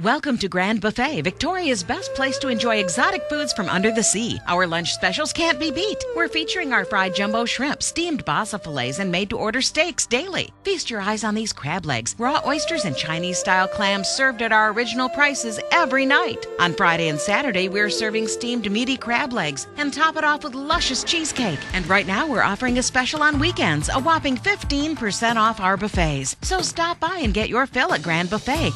Welcome to Grand Buffet, Victoria's best place to enjoy exotic foods from under the sea. Our lunch specials can't be beat. We're featuring our fried jumbo shrimp, steamed basa fillets, and made to order steaks daily. Feast your eyes on these crab legs, raw oysters, and Chinese style clams served at our original prices every night. On Friday and Saturday, we're serving steamed meaty crab legs and top it off with luscious cheesecake. And right now, we're offering a special on weekends, a whopping 15% off our buffets. So stop by and get your fill at Grand Buffet.